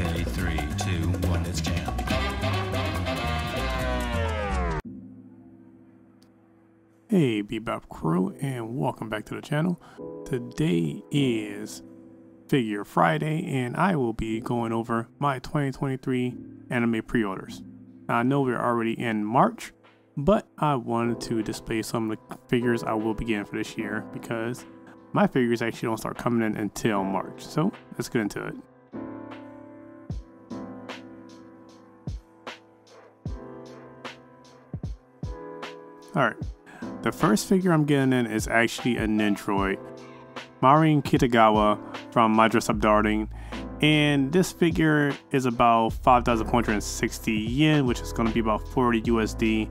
Okay, three, two, one, it's jam. Hey Bebop crew and welcome back to the channel. Today is Figure Friday and I will be going over my 2023 anime pre-orders. I know we're already in March, but I wanted to display some of the figures I will be getting for this year because my figures actually don't start coming in until March. So let's get into it. Alright, the first figure I'm getting in is actually a Nendoroid, Marin Kitagawa from My. And this figure is about 5,460 yen, which is going to be about 40 USD,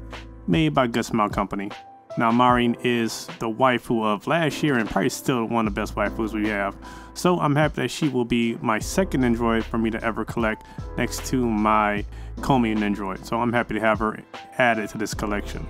made by Good Smile Company. Now, Marin is the waifu of last year and probably still one of the best waifus we have. So I'm happy that she will be my second Nendoroid for me to ever collect next to my Komi Nendoroid. So I'm happy to have her added to this collection.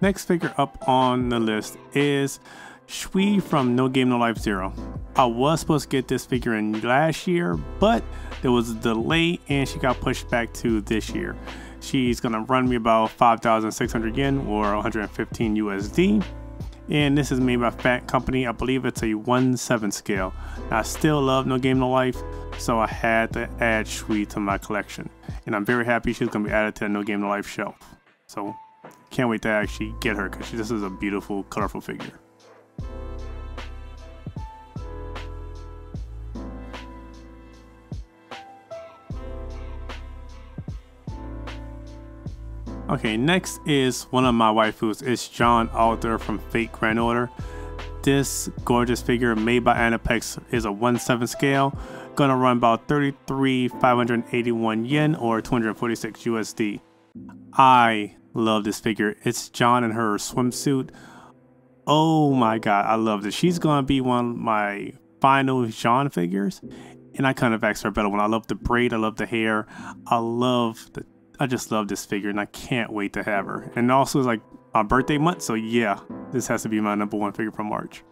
Next figure up on the list is Shuvi from No Game No Life Zero. I was supposed to get this figure in last year, but there was a delay and she got pushed back to this year. She's gonna run me about 5,600 yen or 115 USD. And this is made by Phat Company. I believe it's a 1-7 scale. I still love No Game No Life, so I had to add Shuvi to my collection. And I'm very happy she's gonna be added to the No Game No Life shelf. So can't wait to actually get her because this is a beautiful, colorful figure. Okay, next is one of my waifus. It's Jeanne Alter from Fate Grand Order. This gorgeous figure made by Aniplex is a 1-7 scale. Gonna run about 33,581 yen or 246 USD. I love this figure. It's Jeanne in her swimsuit. Oh my god, I love this. She's gonna be one of my final Jeanne figures. And I kind of asked for a better one. I love the braid, I love the hair, I love the I just love this figure and I can't wait to have her. And also it's like my birthday month, so yeah, this has to be my number one figure from March.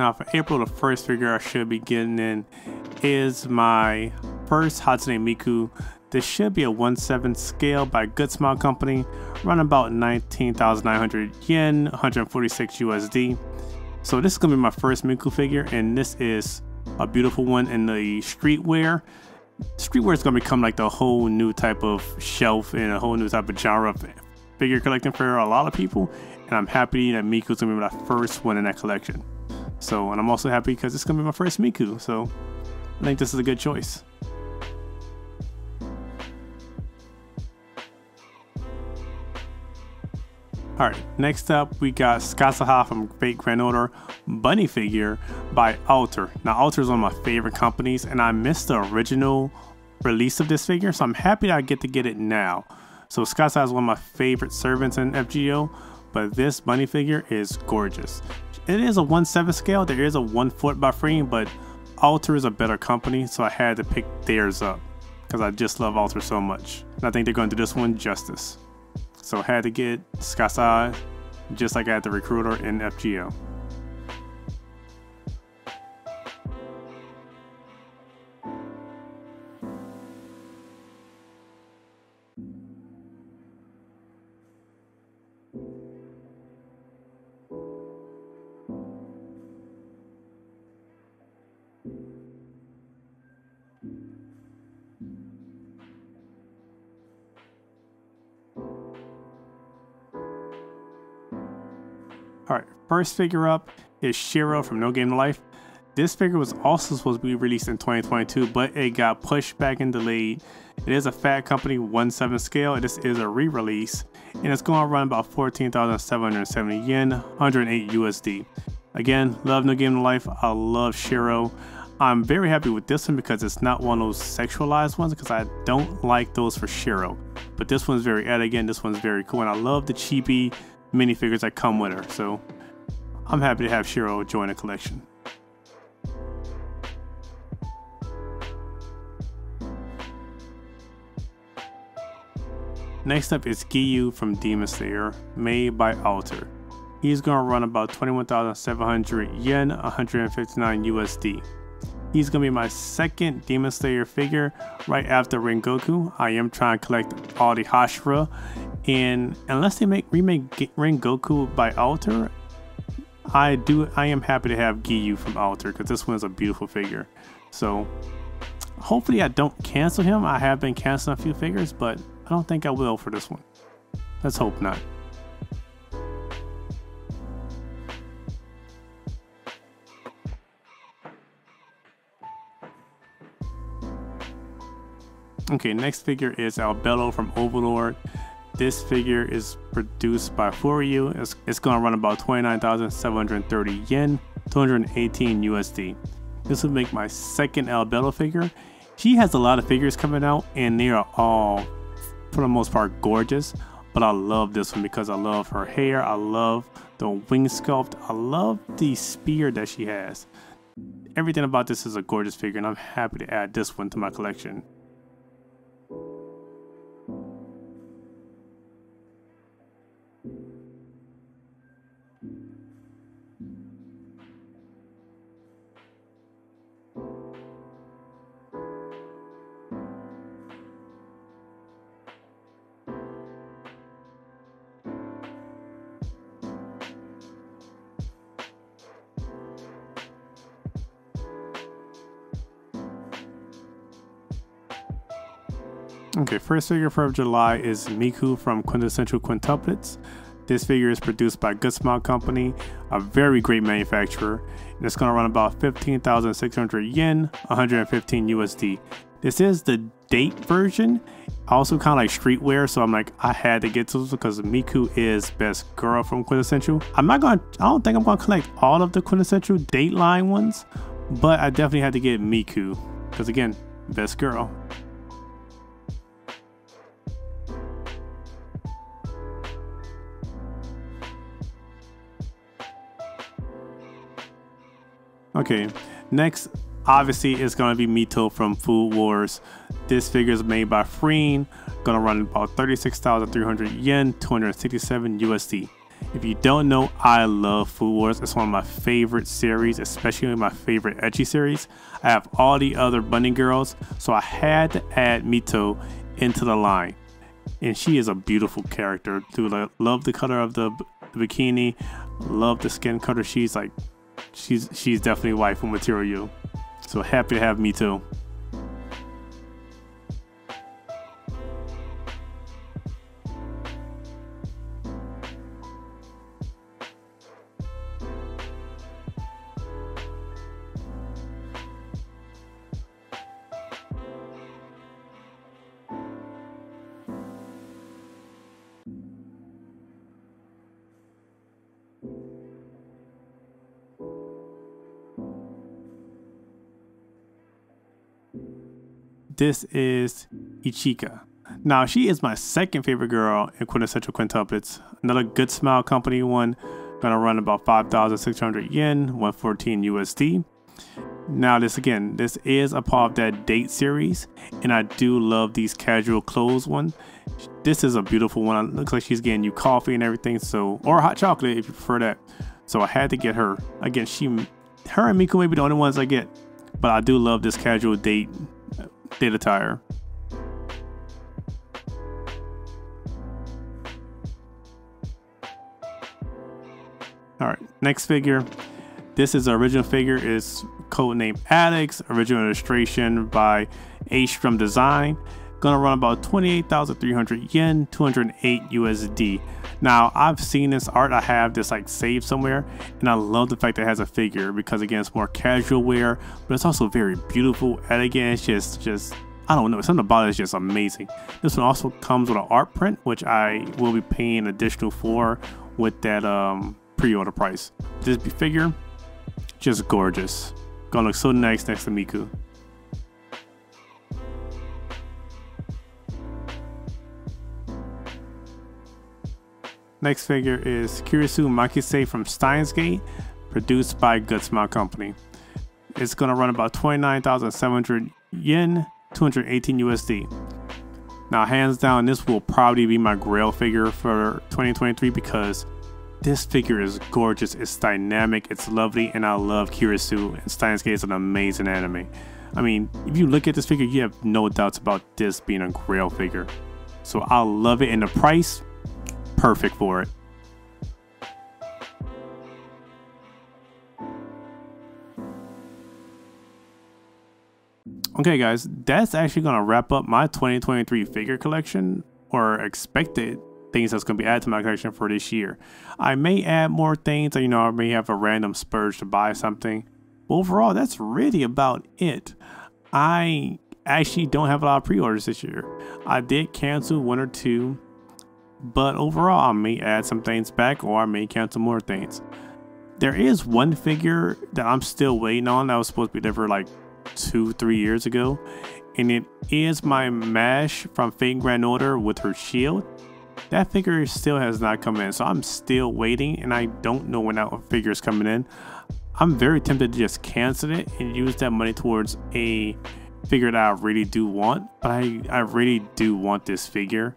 Now for April, the first figure I should be getting in is my first Hatsune Miku. This should be a 1-7 scale by Good Smile Company, run about 19,900 yen, 146 USD. So this is going to be my first Miku figure, and this is a beautiful one in the streetwear. Streetwear is going to become like the whole new type of shelf and a whole new type of genre of figure collecting for a lot of people. And I'm happy that Miku is going to be my first one in that collection. So, and I'm also happy because it's going to be my first Miku, so I think this is a good choice. Alright, next up we got Scathach from Fate Grand Order Bunny figure by Alter. Now Alter is one of my favorite companies and I missed the original release of this figure so I'm happy that I get to get it now. So Scathach is one of my favorite servants in FGO but this bunny figure is gorgeous it is a 1-7 scale. There is a 1 foot by frame, but Alter is a better company, so I had to pick theirs up because I just love Alter so much. And I think they're going to do this one justice. So I had to get Scathach just like I had the Recruiter in FGO. Alright, first figure up is Shiro from No Game Life. This figure was also supposed to be released in 2022, but it got pushed back and delayed. It is a Phat Company 1-7 scale. This is a re-release, and it's going to run about 14,770 yen, 108 USD. Again, love No Game Life. I love Shiro. I'm very happy with this one because it's not one of those sexualized ones because I don't like those for Shiro. But this one's very elegant. This one's very cool. And I love the chibi minifigures that come with her. So I'm happy to have Shiro join the collection. Next up is Giyu from Demon Slayer, made by Alter. He's gonna run about 21,700 yen, 159 USD. He's gonna be my second Demon Slayer figure right after Rengoku. I am trying to collect all the Hashira, and unless they make remake Rengoku by Alter, I do I am happy to have Giyu from Alter because this one is a beautiful figure. So hopefully I don't cancel him. I have been canceling a few figures, but I don't think I will for this one. Let's hope not. Okay, next figure is Albedo from Overlord. This figure is produced by Furyu. It's, it's gonna run about 29,730 yen, 218 USD. This will make my second Albedo figure. She has a lot of figures coming out and they are all for the most part gorgeous but I love this one because I love her hair I love the wing sculpt I love the spear that she has everything about this is a gorgeous figure and I'm happy to add this one to my collection Okay, first figure for July is Miku from Quintessential Quintuplets. This figure is produced by Good Smile Company, a very great manufacturer, and it's going to run about 15,600 yen, 115 USD. This is the date version, also kind of like streetwear, so I'm like, I had to get to this because Miku is best girl from Quintessential. I'm not going to, I don't think I'm going to collect all of the Quintessential date line ones, but I definitely had to get Miku because again, best girl. Okay, next obviously is going to be Mito from Food Wars. This figure is made by FREEing, to run about 36,300 yen, 267 USD. If you don't know, I love Food Wars. It's one of my favorite series, especially my favorite ecchi series. I have all the other bunny girls, so I had to add Mito into the line. And she is a beautiful character. Dude, love the color of the, the bikini, love the skin color. She's like she's she's definitely waifu material. So happy to have Mito. This is Ichika. Now, she is my second favorite girl in Quintessential Quintuplets. Another Good Smile Company one. Gonna run about 5,600 yen, 114 USD. Now, this again, this is a part of that date series, and I do love these casual clothes one. This is a beautiful one. It looks like she's getting you coffee and everything, so or hot chocolate if you prefer that. So I had to get her. Again, she, her and Miku may be the only ones I get, but I do love this casual date data tire. All right, next figure. This is the original figure is codename Addicts, original illustration by A-Strum Design. Gonna run about 28,300 yen, 208 USD. Now, I've seen this art, I have this like saved somewhere, and I love the fact that it has a figure because again, it's more casual wear, but it's also very beautiful, elegant, it's just, just, I don't know, something about it is just amazing. This one also comes with an art print, which I will be paying additional for with that um, pre-order price. This figure, just gorgeous. Gonna look so nice next to Miku. Next figure is Kurisu Makise from Steins Gate, produced by Good Smile Company. It's gonna run about 29,700 yen, 218 USD. Now, hands down, this will probably be my grail figure for 2023 because this figure is gorgeous, it's dynamic, it's lovely, and I love Kirisu, and Steins Gate is an amazing anime. I mean, if you look at this figure, you have no doubts about this being a grail figure. So I love it, and the price, perfect for it. Okay guys, that's actually going to wrap up my 2023 figure collection or expected things that's going to be added to my collection for this year. I may add more things, you know, I may have a random spurge to buy something. But overall, that's really about it. I actually don't have a lot of pre-orders this year. I did cancel one or two but overall I may add some things back or I may cancel more things. There is one figure that I'm still waiting on that was supposed to be there for like two, three years ago, and it is my Mash from Fate Grand Order with her shield. That figure still has not come in, so I'm still waiting, and I don't know when that figure is coming in. I'm very tempted to just cancel it and use that money towards a figure that I really do want, but I, I really do want this figure.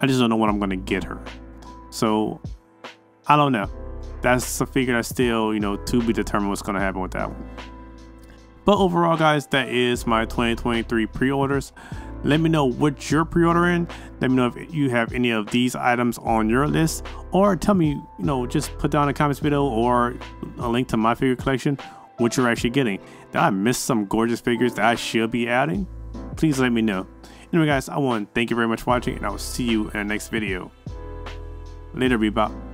I just don't know what I'm to get her. So I don't know. That's a figure that's still, you know, to be determined what's to happen with that one. But overall, guys, that is my 2023 pre-orders. Let me know what you're pre-ordering. Let me know if you have any of these items on your list. Or tell me, you know, just put down a comments below or a link to my figure collection what you're actually getting. Did I miss some gorgeous figures that I should be adding? Please let me know. Anyway guys, I want to thank you very much for watching and I will see you in the next video. Later Bebop.